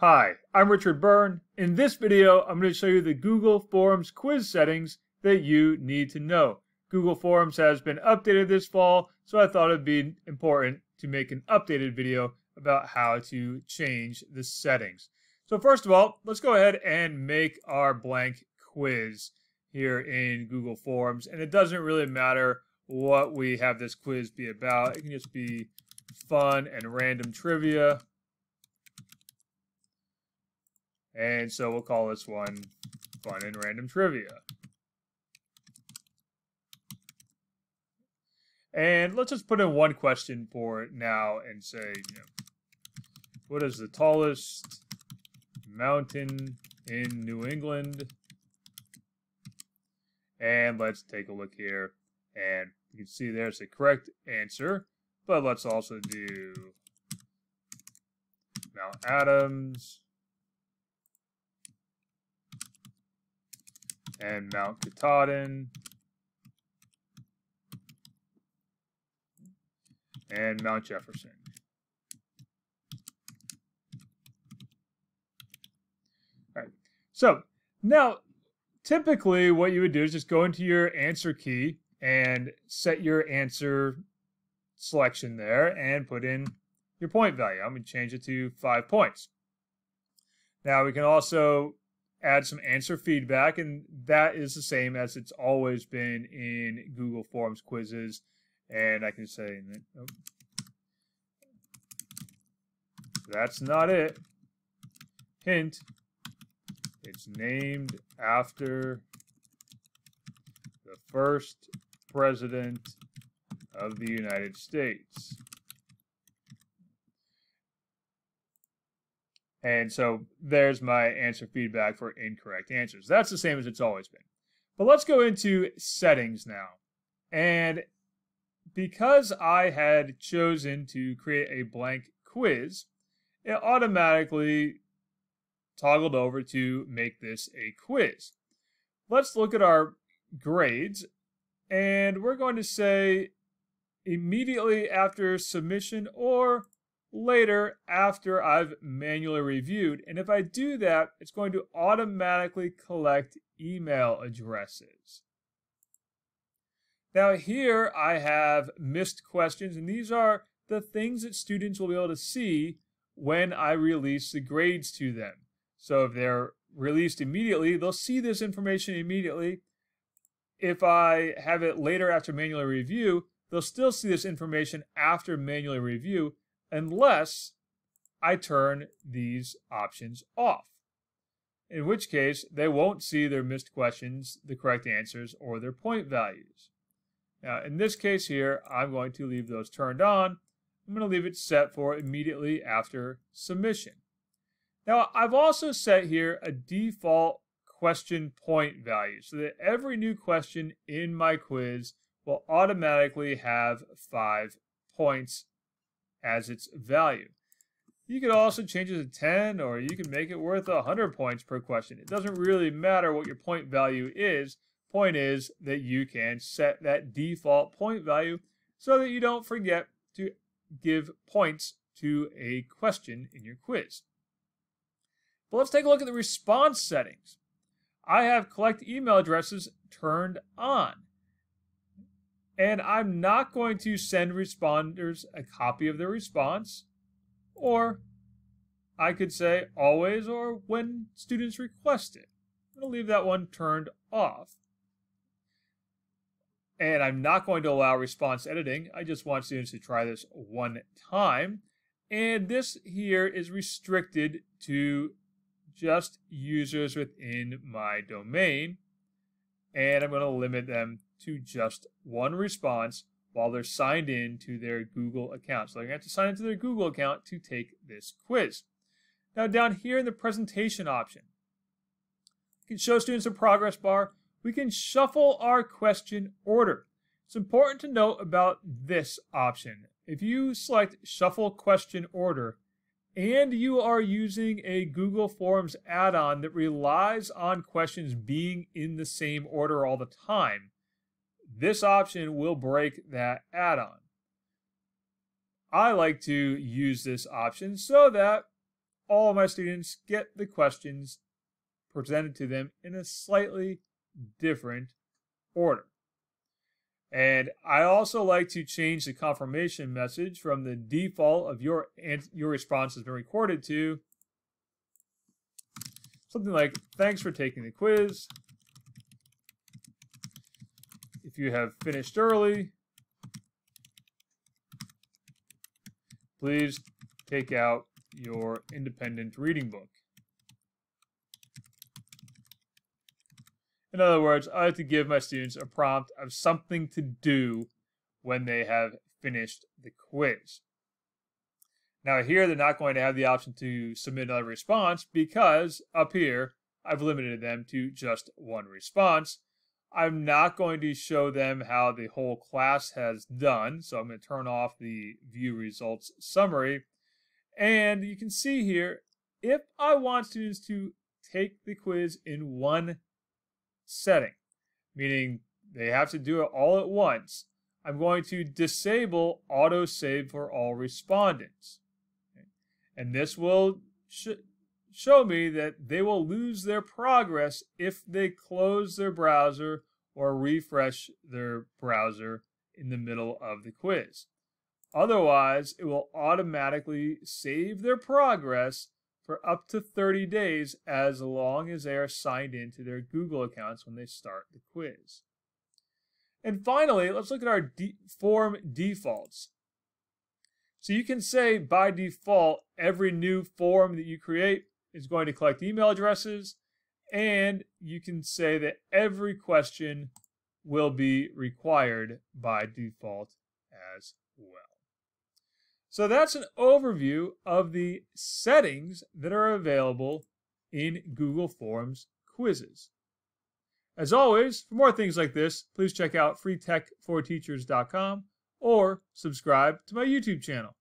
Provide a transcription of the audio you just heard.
Hi, I'm Richard Byrne. In this video, I'm going to show you the Google Forms quiz settings that you need to know. Google Forms has been updated this fall, so I thought it'd be important to make an updated video about how to change the settings. So first of all, let's go ahead and make our blank quiz here in Google Forms. And it doesn't really matter what we have this quiz be about. It can just be fun and random trivia. And so we'll call this one Fun and Random Trivia. And let's just put in one question for now and say, you know, what is the tallest mountain in New England? And let's take a look here. And you can see there's the correct answer. But let's also do Mount Adams. And Mount Katahdin and Mount Jefferson. All right. So now, typically what you would do is just go into your answer key and set your answer selection there and put in your point value. I'm going to change it to five points. Now we can also add some answer feedback, and that is the same as it's always been in Google Forms quizzes. And I can say, oh, that's not it. Hint, it's named after the first president of the United States. And so there's my answer feedback for incorrect answers. That's the same as it's always been. But let's go into settings now. And because I had chosen to create a blank quiz, it automatically toggled over to make this a quiz. Let's look at our grades, and we're going to say immediately after submission or later after I've manually reviewed. And if I do that, it's going to automatically collect email addresses. Now here I have missed questions, and these are the things that students will be able to see when I release the grades to them. So if they're released immediately, they'll see this information immediately. If I have it later after manual review, they'll still see this information after manual review, unless I turn these options off. In which case, they won't see their missed questions, the correct answers, or their point values. Now, in this case here, I'm going to leave those turned on. I'm going to leave it set for immediately after submission. Now, I've also set here a default question point value so that every new question in my quiz will automatically have five points as its value. You could also change it to 10 or you can make it worth 100 points per question. It doesn't really matter what your point value is. Point is that you can set that default point value so that you don't forget to give points to a question in your quiz. But let's take a look at the response settings. I have collect email addresses turned on. And I'm not going to send responders a copy of their response. Or I could say always or when students request it. I'm going to leave that one turned off. And I'm not going to allow response editing. I just want students to try this one time. And this here is restricted to just users within my domain. And I'm going to limit them to just one response while they're signed in to their Google account. So they're going to have to sign into their Google account to take this quiz. Now down here in the presentation option, we can show students a progress bar. We can shuffle our question order. It's important to note about this option. If you select shuffle question order, and you are using a Google Forms add-on that relies on questions being in the same order all the time, this option will break that add-on. I like to use this option so that all my students get the questions presented to them in a slightly different order. And I also like to change the confirmation message from the default of your your response has been recorded to something like thanks for taking the quiz. If you have finished early, please take out your independent reading book. In other words, I like to give my students a prompt of something to do when they have finished the quiz. Now here they're not going to have the option to submit another response because up here I've limited them to just one response. I'm not going to show them how the whole class has done, so I'm going to turn off the view results summary. And you can see here, if I want students to take the quiz in one setting, meaning they have to do it all at once, I'm going to disable autosave for all respondents. And this will show me that they will lose their progress if they close their browser or refresh their browser in the middle of the quiz. Otherwise, it will automatically save their progress for up to 30 days as long as they are signed into their Google accounts when they start the quiz. And finally, let's look at our de form defaults. So you can say by default, every new form that you create is going to collect email addresses, and you can say that every question will be required by default as well. So that's an overview of the settings that are available in Google Forms quizzes. As always, for more things like this, please check out freetech4teachers.com or subscribe to my YouTube channel.